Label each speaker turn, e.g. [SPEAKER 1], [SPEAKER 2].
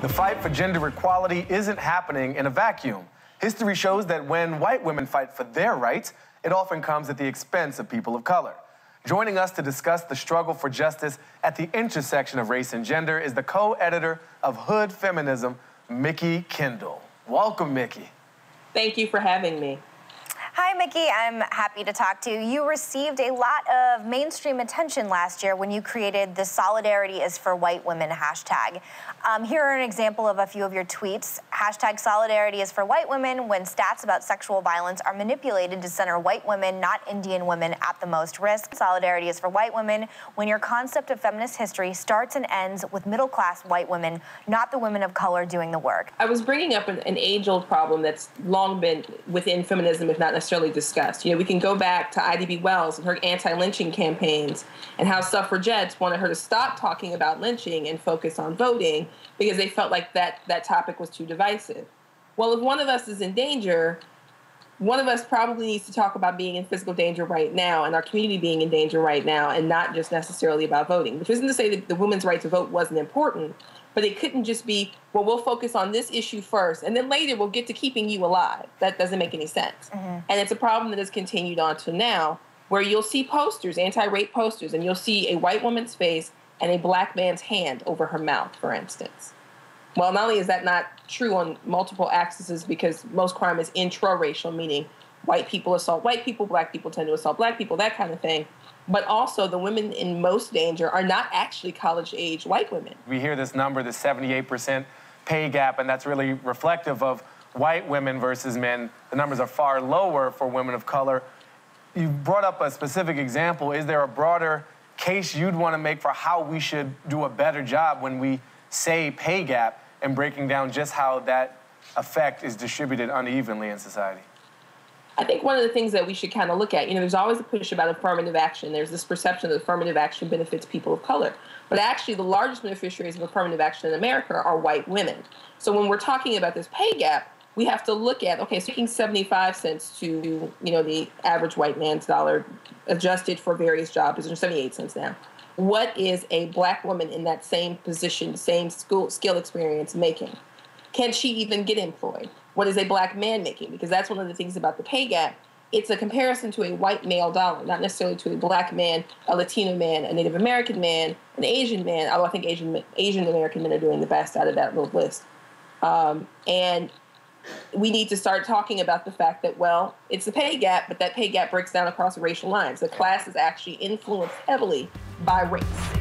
[SPEAKER 1] The fight for gender equality isn't happening in a vacuum. History shows that when white women fight for their rights, it often comes at the expense of people of color. Joining us to discuss the struggle for justice at the intersection of race and gender is the co-editor of Hood Feminism, Mikki Kendall. Welcome, Mikki.
[SPEAKER 2] Thank you for having me.
[SPEAKER 3] Mikki. I'm happy to talk to you. You received a lot of mainstream attention last year when you created the Solidarity is for White Women hashtag. Um, here are an example of a few of your tweets. Hashtag Solidarity is for White Women when stats about sexual violence are manipulated to center white women, not Indian women, at the most risk. Solidarity is for white women when your concept of feminist history starts and ends with middle class white women, not the women of color doing the work.
[SPEAKER 2] I was bringing up an, an age old problem that's long been within feminism, if not necessarily necessarily discussed. You know, we can go back to Ida B. Wells and her anti-lynching campaigns and how suffragettes wanted her to stop talking about lynching and focus on voting because they felt like that that topic was too divisive. Well, if one of us is in danger, one of us probably needs to talk about being in physical danger right now and our community being in danger right now and not just necessarily about voting. Which isn't to say that the women's right to vote wasn't important, but it couldn't just be, well, we'll focus on this issue first, and then later we'll get to keeping you alive. That doesn't make any sense. Mm-hmm. And it's a problem that has continued on to now, where you'll see posters, anti rape posters, and you'll see a white woman's face and a black man's hand over her mouth, for instance. Well, not only is that not true on multiple axes, because most crime is intra-racial, meaning white people assault white people, black people tend to assault black people, that kind of thing but also the women in most danger are not actually college age white women.
[SPEAKER 1] We hear this number, the 78% pay gap, and that's really reflective of white women versus men. The numbers are far lower for women of color. You brought up a specific example. Is there a broader case you'd want to make for how we should do a better job when we say pay gap and breaking down just how that effect is distributed unevenly in society?
[SPEAKER 2] I think one of the things that we should kind of look at, you know, there's always a push about affirmative action. There's this perception that affirmative action benefits people of color. But actually, the largest beneficiaries of affirmative action in America are white women. So when we're talking about this pay gap, we have to look at okay, so 75 cents to you know the average white man's dollar adjusted for various jobs is 78 cents now. What is a black woman in that same position, same school skill experience making? Can she even get employed? what is a black man making? Because that's one of the things about the pay gap. It's a comparison to a white male dollar, not necessarily to a black man, a Latino man, a Native American man, an Asian man. Although I think Asian Asian American men are doing the best out of that little list. Um, and we need to start talking about the fact that well, it's a pay gap, but that pay gap breaks down across racial lines. The class is actually influenced heavily by race.